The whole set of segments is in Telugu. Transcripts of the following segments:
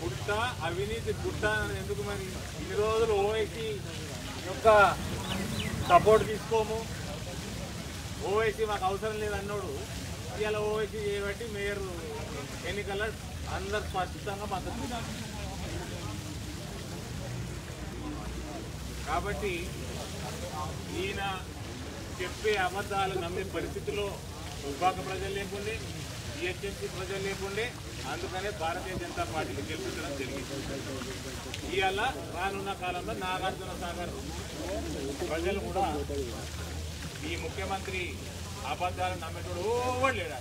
గుట్ట అవినీతి గుట్ట ఎందుకు మరి ఇన్ని రోజులు ఓవైసీ యొక్క సపోర్ట్ తీసుకోము? ఓవైసీ మాకు అవసరం లేదన్నాడు ఇవాళ ఓవైసీ చేయబట్టి మేయర్ ఎన్నికల అందరు స్పష్టంగా మద్దతు కాబట్టి ఈయన చెప్పే అబద్ధాలు నమ్మే పరిస్థితిలో ఉపాక ప్రజలు లేకుండే జిహెచ్ఎంసీ ప్రజలు లేకుండే అందుకనే భారతీయ జనతా పార్టీని గెలిపించడం జరిగింది. ఇవాళ రానున్న కాలంలో నాగార్జున సాగర్ ప్రజలు కూడా ఈ ముఖ్యమంత్రి అబద్ధాలు నమ్మేటోడు ఓవర్ లేడా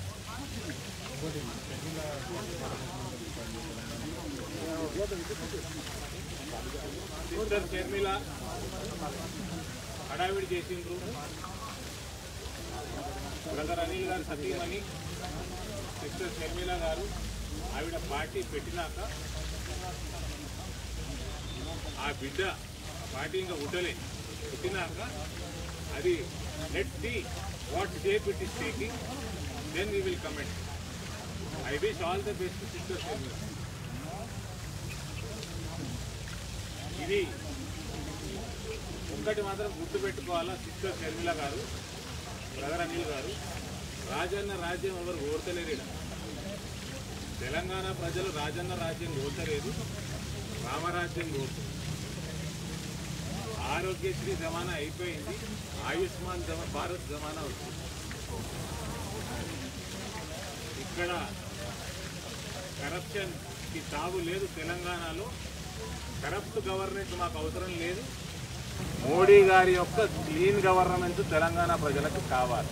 సిస్టర్ షర్మిల హడావిడి చేసిండ్రు. బ్రదర్ అనిల్ గారు సతీమణి సిస్టర్ షర్మిల గారు ఆవిడ పార్టీ పెట్టినాక ఆ బిడ్డ పార్టీ ఇంకా ఉండలే పుట్టినాక అది let the what shape it is taking then we will comment I wish all the best sister Sharmila ఇది ఒక్కటి మాత్రం గుర్తు పెట్టుకోవాలా సిస్టర్ షర్మిల గారు బ్రదర్ అనిల్ గారు? రాజన్న రాజ్యం ఎవరు కోరతలేరు తెలంగాణ ప్రజలు రాజన్న రాజ్యం కోరతలేదు రామరాజ్యం కోరుతుంది ఆరోగ్యశ్రీ జమానా అయిపోయింది ఆయుష్మాన్ జమ భారత్ జమానా వచ్చింది. ఇక్కడ కరప్షన్కి తావు లేదు తెలంగాణలో. కరప్ట్ గవర్నెన్స్ మాకు అవసరం లేదు. మోడీ గారి యొక్క క్లీన్ గవర్నమెంట్ తెలంగాణ ప్రజలకు కావాలి.